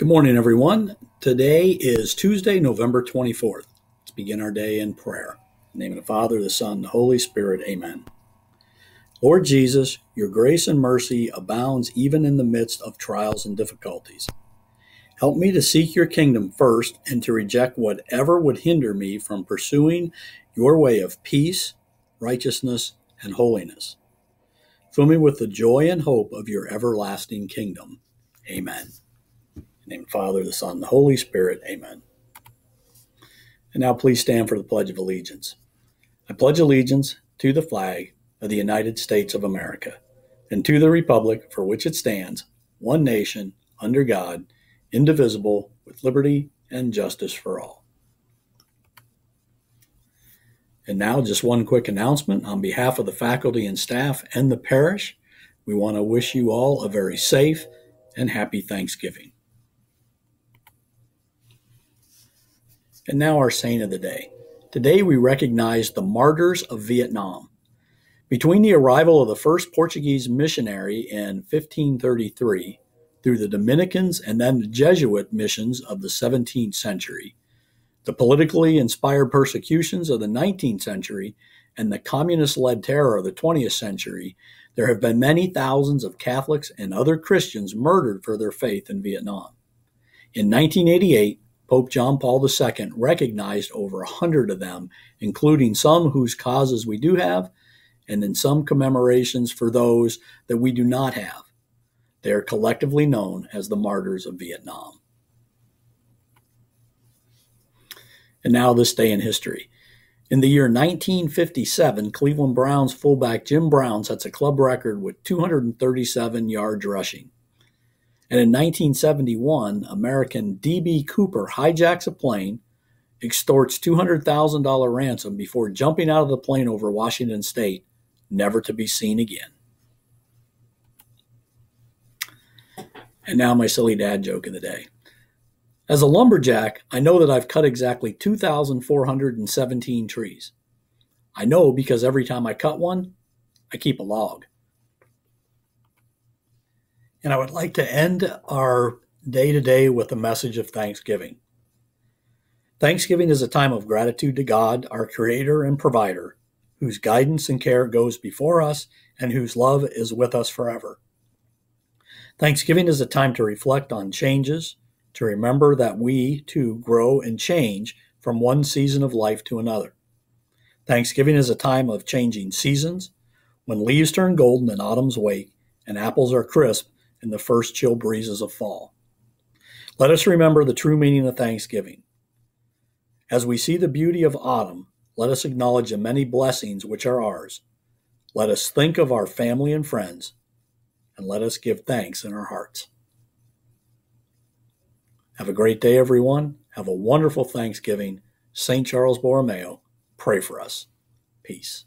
Good morning, everyone. Today is Tuesday, November 24th. Let's begin our day in prayer. In the name of the Father, the Son, the Holy Spirit. Amen. Lord Jesus, your grace and mercy abounds even in the midst of trials and difficulties. Help me to seek your kingdom first and to reject whatever would hinder me from pursuing your way of peace, righteousness, and holiness. Fill me with the joy and hope of your everlasting kingdom. Amen name the Father, the Son, the Holy Spirit. Amen. And now please stand for the Pledge of Allegiance. I pledge allegiance to the flag of the United States of America and to the republic for which it stands, one nation, under God, indivisible, with liberty and justice for all. And now, just one quick announcement on behalf of the faculty and staff and the parish. We want to wish you all a very safe and happy Thanksgiving. And now our saint of the day. Today we recognize the martyrs of Vietnam. Between the arrival of the first Portuguese missionary in 1533 through the Dominicans and then the Jesuit missions of the 17th century, the politically inspired persecutions of the 19th century, and the communist led terror of the 20th century, there have been many thousands of Catholics and other Christians murdered for their faith in Vietnam. In 1988, Pope John Paul II recognized over a hundred of them, including some whose causes we do have, and in some commemorations for those that we do not have. They are collectively known as the martyrs of Vietnam. And now, this day in history. In the year 1957, Cleveland Browns fullback Jim Brown sets a club record with 237 yards rushing. And in 1971, American D.B. Cooper hijacks a plane, extorts $200,000 ransom before jumping out of the plane over Washington state, never to be seen again. And now, my silly dad joke of the day. As a lumberjack, I know that I've cut exactly 2,417 trees. I know because every time I cut one, I keep a log. And I would like to end our day to day with a message of thanksgiving. Thanksgiving is a time of gratitude to God, our Creator and Provider, whose guidance and care goes before us and whose love is with us forever. Thanksgiving is a time to reflect on changes, to remember that we too grow and change from one season of life to another. Thanksgiving is a time of changing seasons, when leaves turn golden in autumn's wake and apples are crisp in the first chill breezes of fall. Let us remember the true meaning of Thanksgiving. As we see the beauty of autumn, let us acknowledge the many blessings which are ours. Let us think of our family and friends, and let us give thanks in our hearts. Have a great day, everyone. Have a wonderful Thanksgiving. St. Charles Borromeo, pray for us. Peace.